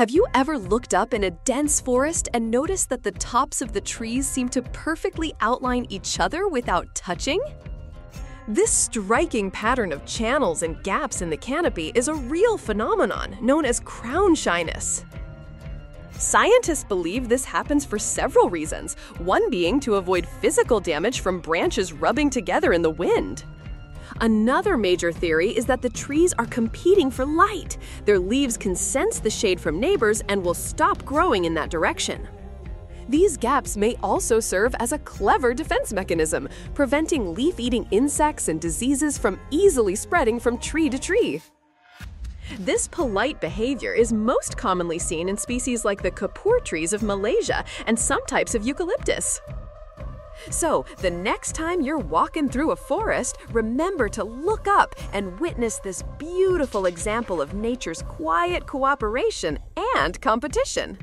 Have you ever looked up in a dense forest and noticed that the tops of the trees seem to perfectly outline each other without touching? This striking pattern of channels and gaps in the canopy is a real phenomenon known as crown shyness. Scientists believe this happens for several reasons, one being to avoid physical damage from branches rubbing together in the wind. Another major theory is that the trees are competing for light. Their leaves can sense the shade from neighbors and will stop growing in that direction. These gaps may also serve as a clever defense mechanism, preventing leaf-eating insects and diseases from easily spreading from tree to tree. This polite behavior is most commonly seen in species like the kapur trees of Malaysia and some types of eucalyptus. So, the next time you're walking through a forest, remember to look up and witness this beautiful example of nature's quiet cooperation and competition.